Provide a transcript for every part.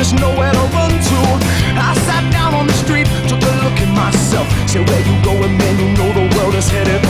there's nowhere to run to. I sat down on the street, took a look at myself. Said, Where you going, man? You know the world is headed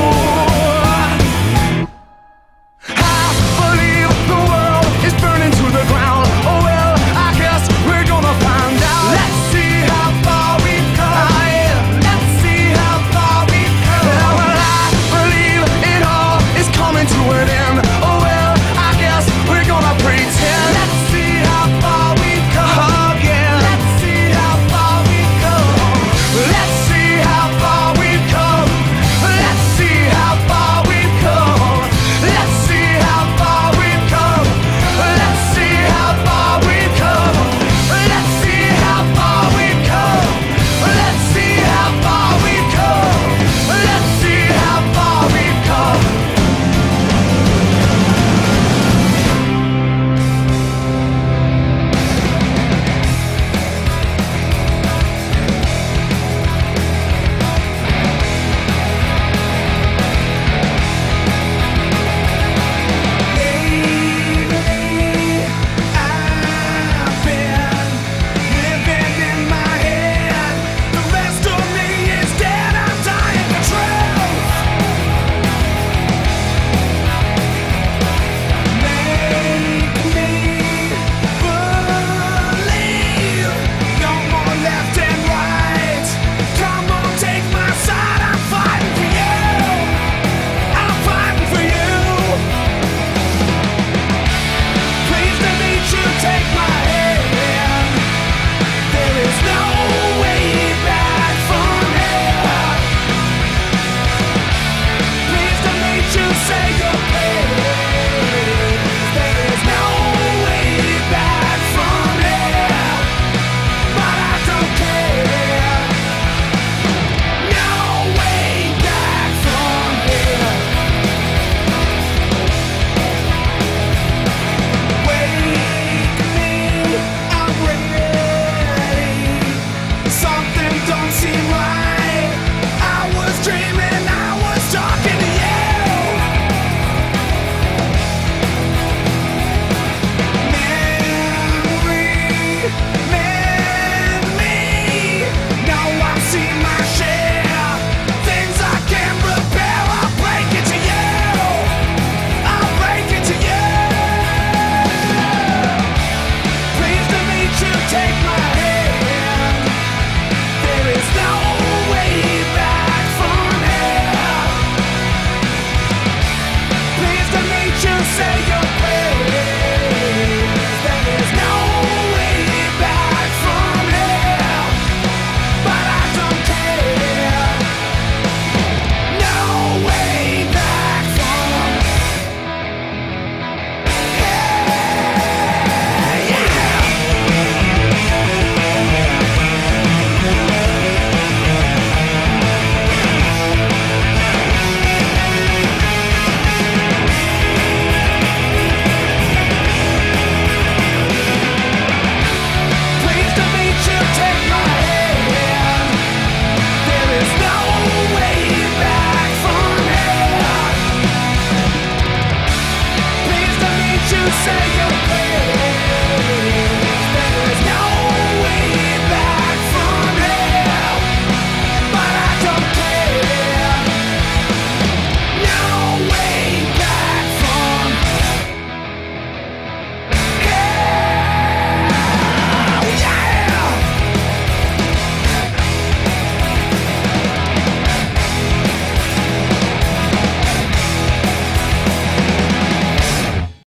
Say you're